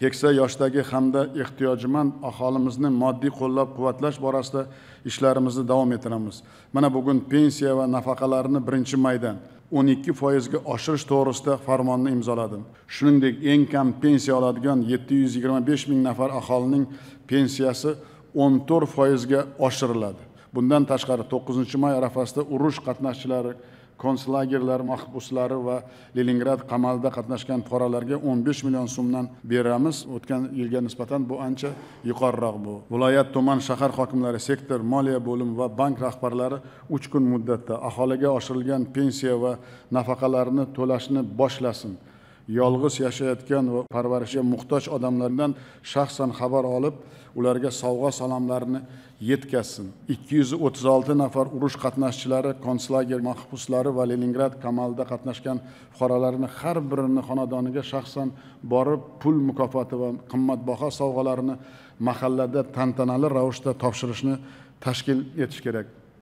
keksa yoshdagi hamda ehtiyojmand aholimizni moddiy qo'llab quvvatlash borasida ishlarimizni davom ettiramiz. Mana bugun pensiya va nafaqalarni birinchi maydan o'n ikki foizga oshirish to'g'risida farmonni imzoladim. Shuningdek eng kam pensiya oladigan yetti yuz yigirma besh ming nafar aholining pensiyasi o'n to'rt foizga oshiriladi. Bundan tashqari to'qqizinchi may arafasida urush qatnashchilari konslagerlar mahbuslari va leningrad qamalida qatnashgan fuqarolarga o'n besh million so'mdan beramiz. O'tgan yilga nisbatan bu ancha yuqoriroq bu. Viloyat tuman shahar hokimlari sektor moliya bo'limi va bank rahbarlari uch kun muddatda aholiga oshirilgan pensiya va nafaqalarni to'lashni boshlasin. Yolg'iz yashayotgan va parvarishga muhtoj odamlardan shaxsan xabar olib ularga sovg'a salomlarini yetkazsin. Ikki yuz o'ttiz olti nafar urush qatnashchilari konslager mahbuslari va leningrad kamalida qatnashgan fuqarolarni har birini xonadoniga shaxsan borib pul mukofoti va qimmatbaho sovg'alarini mahallada tantanali ravishda topshirishni tashkil etish kerak.